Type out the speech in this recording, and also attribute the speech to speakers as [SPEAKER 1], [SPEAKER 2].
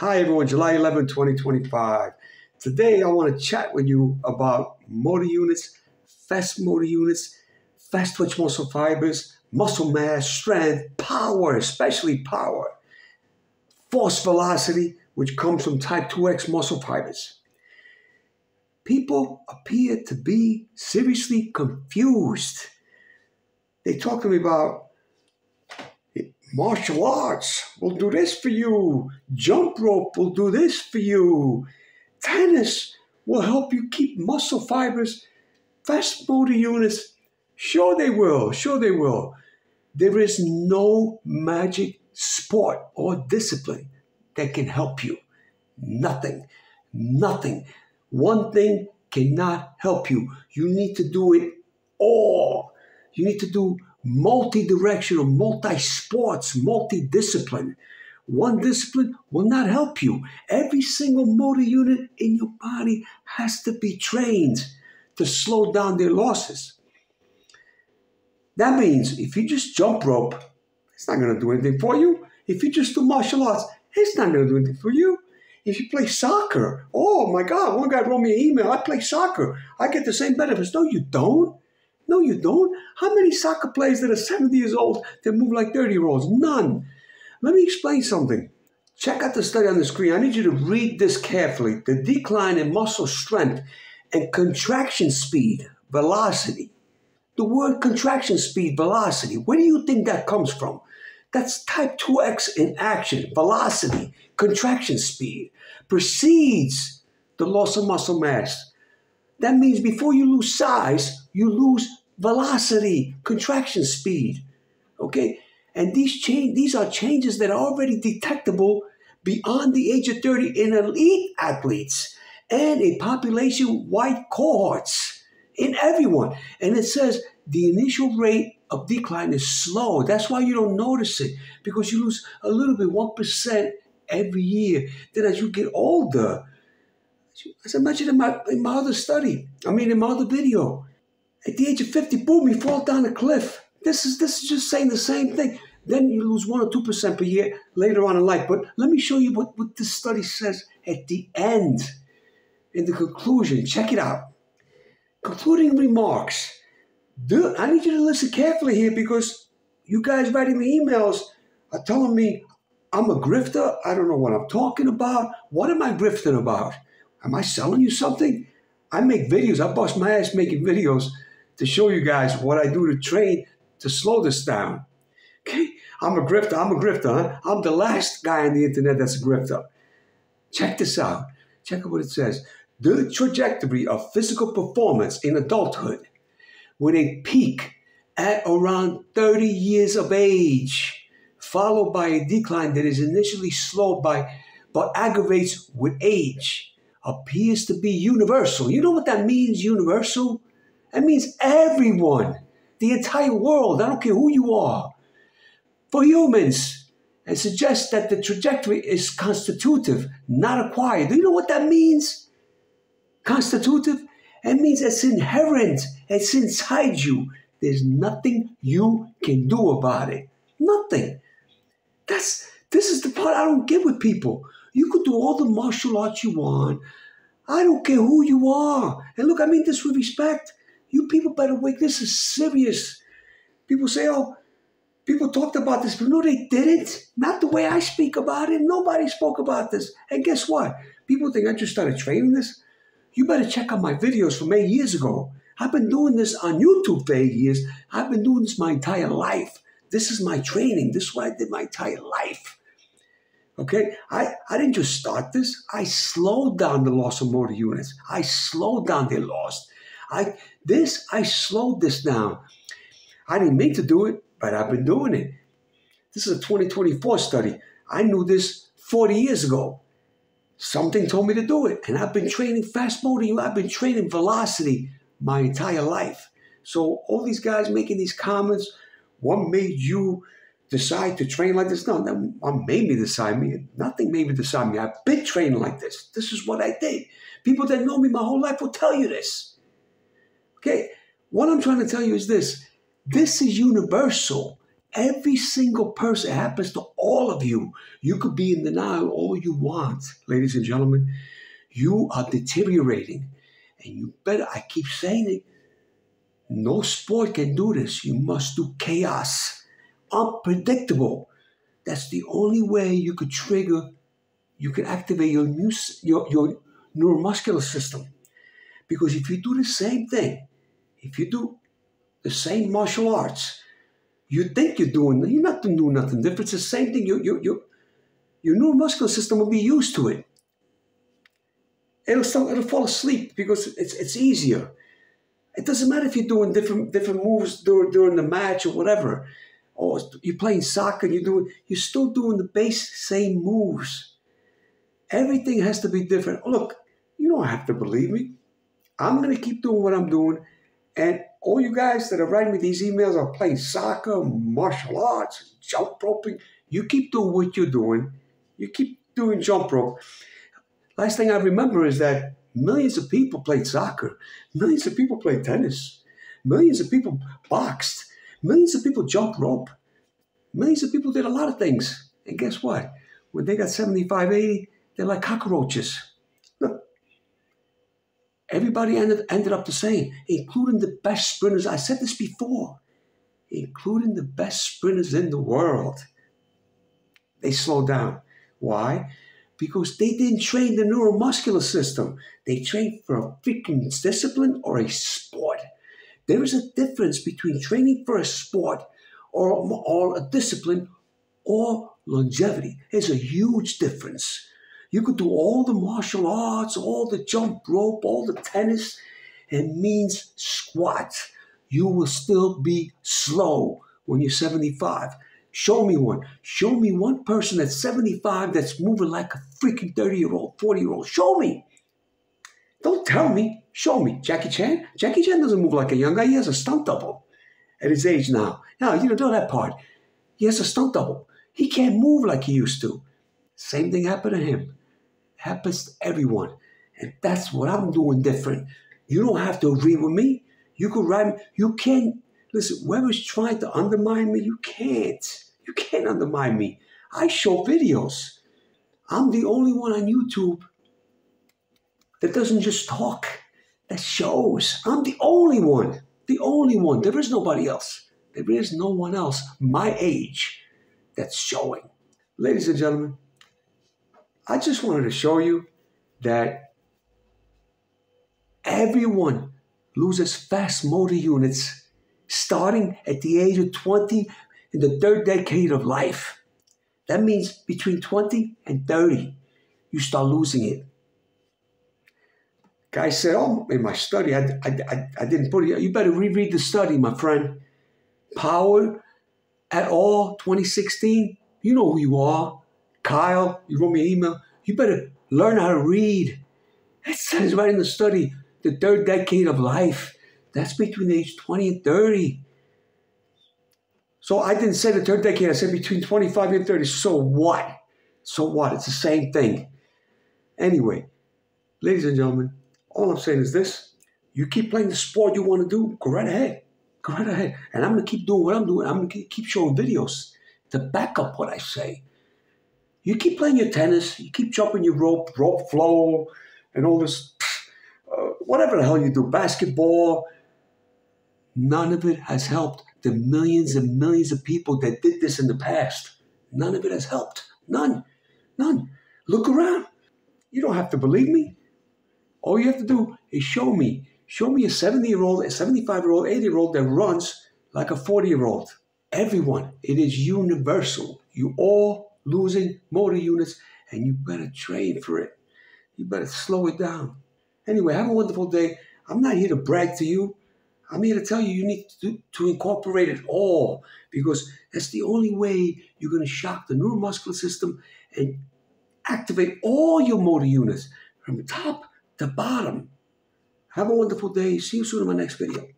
[SPEAKER 1] Hi, everyone. July 11, 2025. Today, I want to chat with you about motor units, fast motor units, fast twitch muscle fibers, muscle mass, strength, power, especially power, force velocity, which comes from type 2X muscle fibers. People appear to be seriously confused. They talk to me about martial arts will do this for you, jump rope will do this for you, tennis will help you keep muscle fibers, fast motor units. Sure, they will. Sure, they will. There is no magic sport or discipline that can help you. Nothing. Nothing. One thing cannot help you. You need to do it all. You need to do multi-directional, multi-sports, multi-discipline. One discipline will not help you. Every single motor unit in your body has to be trained to slow down their losses. That means if you just jump rope, it's not going to do anything for you. If you just do martial arts, it's not going to do anything for you. If you play soccer, oh my God, one guy wrote me an email. I play soccer. I get the same benefits. No, you don't. No, you don't. How many soccer players that are 70 years old that move like 30 year olds? None. Let me explain something. Check out the study on the screen. I need you to read this carefully. The decline in muscle strength and contraction speed, velocity. The word contraction speed, velocity, where do you think that comes from? That's type 2x in action, velocity, contraction speed, precedes the loss of muscle mass. That means before you lose size, you lose velocity, contraction speed. Okay? And these change these are changes that are already detectable beyond the age of 30 in elite athletes and a population wide cohorts in everyone. And it says the initial rate of decline is slow. That's why you don't notice it because you lose a little bit, 1% every year. Then as you get older, as I mentioned in my, in my other study, I mean, in my other video, at the age of 50, boom, you fall down a cliff. This is this is just saying the same thing. Then you lose one or two percent per year later on in life. But let me show you what, what this study says at the end, in the conclusion. Check it out. Concluding remarks. Dude, I need you to listen carefully here because you guys writing me emails are telling me I'm a grifter. I don't know what I'm talking about. What am I grifting about? Am I selling you something? I make videos. I bust my ass making videos to show you guys what I do to train to slow this down. Okay? I'm a grifter. I'm a grifter. Huh? I'm the last guy on the internet that's a grifter. Check this out. Check out what it says. The trajectory of physical performance in adulthood with a peak at around 30 years of age, followed by a decline that is initially slowed by but aggravates with age, appears to be universal. You know what that means, universal? That means everyone, the entire world. I don't care who you are. For humans, and suggests that the trajectory is constitutive, not acquired. Do you know what that means? Constitutive? It means it's inherent, it's inside you. There's nothing you can do about it. Nothing. That's this is the part I don't get with people. You could do all the martial arts you want. I don't care who you are. And look, I mean this with respect. You people better wake. This is serious. People say, oh, people talked about this, but no, they didn't. Not the way I speak about it. Nobody spoke about this. And guess what? People think I just started training this. You better check out my videos from eight years ago. I've been doing this on YouTube for eight years. I've been doing this my entire life. This is my training. This is what I did my entire life. Okay, I, I didn't just start this. I slowed down the loss of motor units. I slowed down their loss. I this I slowed this down. I didn't mean to do it, but I've been doing it. This is a 2024 study. I knew this 40 years ago. Something told me to do it, and I've been training fast motor. I've been training velocity my entire life. So all these guys making these comments, what made you decide to train like this? No, what made me decide me? Nothing made me decide me. I've been training like this. This is what I did. People that know me my whole life will tell you this. Okay, what I'm trying to tell you is this this is universal. Every single person, happens to all of you. You could be in denial all you want, ladies and gentlemen. You are deteriorating. And you better, I keep saying it, no sport can do this. You must do chaos, unpredictable. That's the only way you could trigger, you can activate your, your, your neuromuscular system. Because if you do the same thing, if you do the same martial arts, you think you're doing, you're not doing nothing different. It's the same thing. Your, your, your, your neuromuscular system will be used to it. It'll, start, it'll fall asleep because it's, it's easier. It doesn't matter if you're doing different different moves during, during the match or whatever, or you're playing soccer. You're doing you're still doing the base same moves. Everything has to be different. Look, you don't have to believe me. I'm gonna keep doing what I'm doing, and all you guys that are writing me these emails are playing soccer, martial arts, jump roping. You keep doing what you're doing. You keep doing jump rope. Last thing I remember is that millions of people played soccer, millions of people played tennis, millions of people boxed, millions of people jumped rope, millions of people did a lot of things. And guess what? When they got 75, 80, they're like cockroaches. Everybody ended, ended up the same, including the best sprinters. I said this before, including the best sprinters in the world. They slowed down. Why? because they didn't train the neuromuscular system. They trained for a freaking discipline or a sport. There is a difference between training for a sport or, or a discipline or longevity. There's a huge difference. You could do all the martial arts, all the jump rope, all the tennis, and means squat. You will still be slow when you're 75. Show me one. Show me one person that's 75 that's moving like a freaking 30 year old, 40 year old. Show me. Don't tell me. Show me. Jackie Chan? Jackie Chan doesn't move like a young guy. He has a stunt double at his age now. Now, you don't know that part. He has a stunt double. He can't move like he used to. Same thing happened to him. Happens to everyone. And that's what I'm doing different. You don't have to agree with me. You could write, me. you can't Listen, whoever's trying to undermine me, you can't. You can't undermine me. I show videos. I'm the only one on YouTube that doesn't just talk, that shows. I'm the only one. The only one. There is nobody else. There is no one else my age that's showing. Ladies and gentlemen, I just wanted to show you that everyone loses fast motor units starting at the age of 20 in the third decade of life. That means between 20 and 30, you start losing it. Guy said, Oh, in my study, I, I, I, I didn't put it. You better reread the study, my friend. Power et al 2016. You know who you are. Kyle, you wrote me an email. You better learn how to read. It says right in the study, the third decade of life. That's between age 20 and 30. So I didn't say the third decade, I said between 25 and 30. So what? So what? It's the same thing. Anyway, ladies and gentlemen, all I'm saying is this. You keep playing the sport you want to do, go right ahead. Go right ahead. And I'm going to keep doing what I'm doing. I'm going to keep showing videos to back up what I say. You keep playing your tennis, you keep jumping your rope, rope flow, and all this, uh, whatever the hell you do, basketball, None of it has helped the millions and millions of people that did this in the past. None of it has helped. None. None. Look around. You don't have to believe me. All you have to do is show me. Show me a 70 year old, a 75 year old, 80 year old that runs like a 40 year old. Everyone. It is universal. You all losing motor units and you better train for it. You better slow it down. Anyway, have a wonderful day. I'm not here to brag to you. I'm here to tell you, you need to, to incorporate it all because that's the only way you're going to shock the neuromuscular system and activate all your motor units from top to bottom. Have a wonderful day. See you soon in my next video.